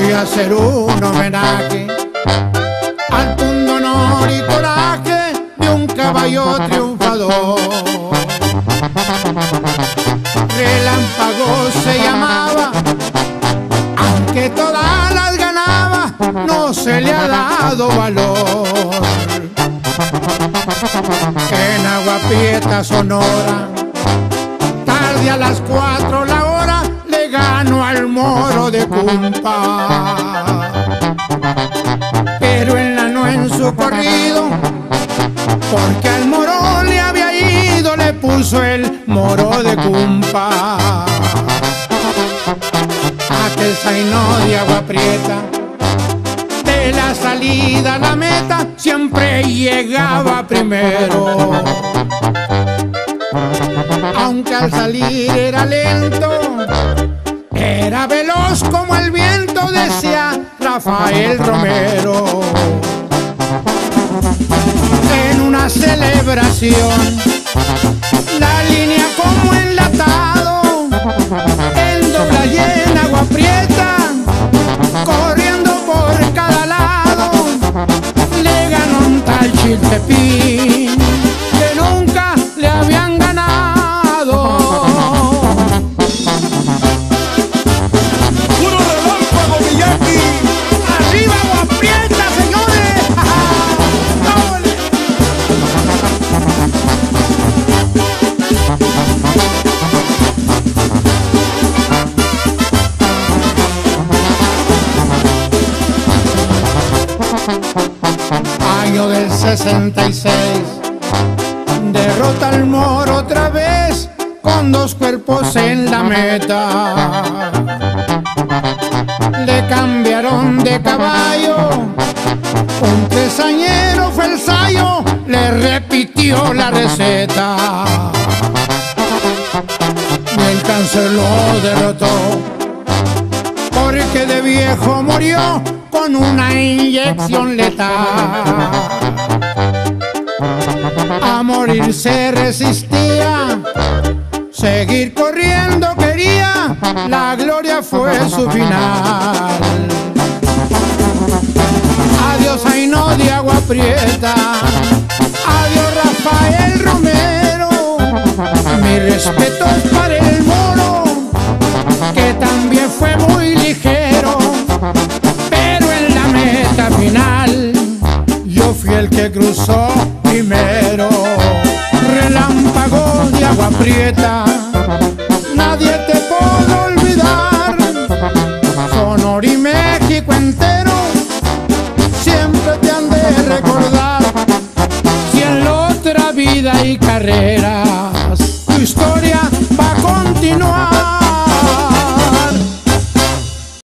Voy a hacer un homenaje al punto honor y coraje de un caballo triunfador. Se llamaba, aunque todas las ganaba, no se le ha dado valor. En Agua Prieta, Sonora, tarde a las cuatro la hora, le gano al moro de Cumpa. Pero en la no en su corrido, porque al moro le había ido, le puso el moro de Cumpa. Aquel zaino de agua prieta, de la salida a la meta, siempre llegaba primero. Aunque al salir era lento, era veloz como el viento, decía Rafael Romero. En una celebración, tal Chiltepín que nunca le habían ganado. ¡Puro relámpago, Miyagi! ¡Arriba agua prieta, señores! ¡Vámonos! Año del 66 Derrota al moro otra vez Con dos cuerpos en la meta. Le cambiaron de caballo. Un tresañero fue el sayo Le repitió la receta. Y el cáncer lo derrotó porque de viejo murió con una inyección letal. A morir se resistía, seguir corriendo quería, la gloria fue su final. Adiós Aino de Agua Prieta, adiós Rafael Romero, mi respeto el que cruzó primero. Relámpago de agua prieta, nadie